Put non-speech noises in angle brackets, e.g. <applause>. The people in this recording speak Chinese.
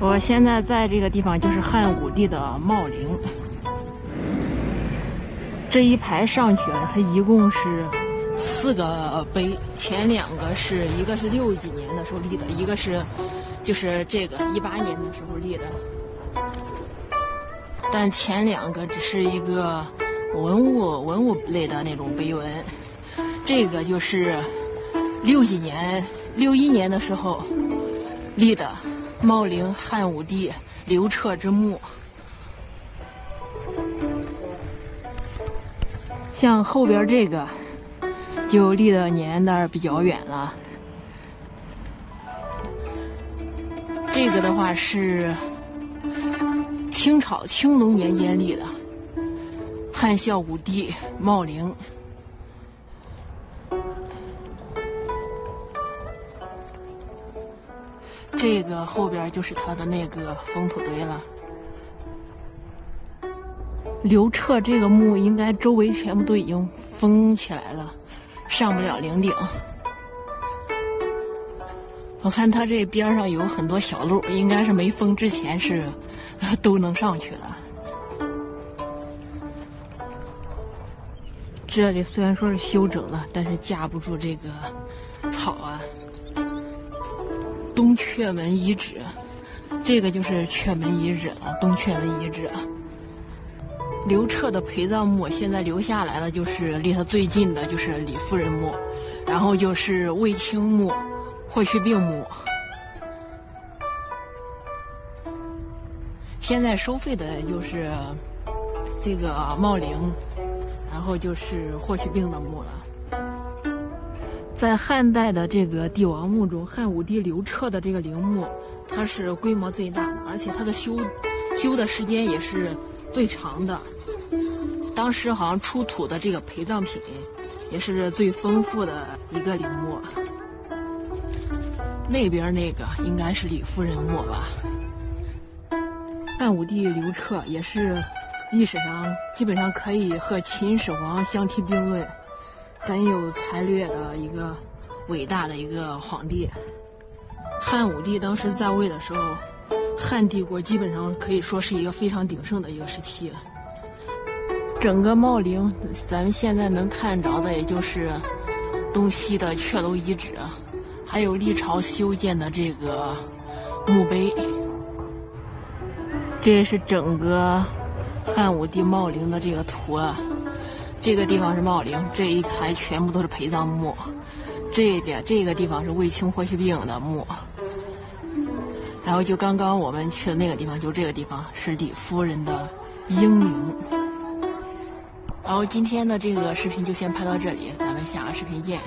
我现在在这个地方就是汉武帝的茂陵，这一排上去啊，它一共是四个碑，前两个是一个是六几年的时候立的，一个是就是这个一八年的时候立的，但前两个只是一个文物文物类的那种碑文，这个就是六几年六一年的时候立的。茂陵汉武帝刘彻之墓，像后边这个就立的年代比较远了。这个的话是清朝青龙年间立的，汉孝武帝茂陵。这个后边就是他的那个封土堆了。刘彻这个墓应该周围全部都已经封起来了，上不了陵顶。我看他这边上有很多小路，应该是没封之前是 <laughs> 都能上去的。这里虽然说是修整了，但是架不住这个草啊。东阙门遗址，这个就是阙门遗址了。东阙门遗址，刘彻的陪葬墓现在留下来的就是离他最近的，就是李夫人墓，然后就是卫青墓、霍去病墓。现在收费的就是这个茂陵，然后就是霍去病的墓了。在汉代的这个帝王墓中，汉武帝刘彻的这个陵墓，它是规模最大的，而且它的修修的时间也是最长的。当时好像出土的这个陪葬品，也是最丰富的一个陵墓。那边那个应该是李夫人墓吧？汉武帝刘彻也是历史上基本上可以和秦始皇相提并论。很有才略的一个伟大的一个皇帝，汉武帝当时在位的时候，汉帝国基本上可以说是一个非常鼎盛的一个时期。整个茂陵，咱们现在能看着的也就是东西的阙楼遗址，还有历朝修建的这个墓碑。这是整个汉武帝茂陵的这个图啊。这个地方是茂陵，这一排全部都是陪葬墓。这一点，这个地方是卫青、霍去病的墓。然后就刚刚我们去的那个地方，就这个地方是李夫人的英灵。然后今天的这个视频就先拍到这里，咱们下个视频见。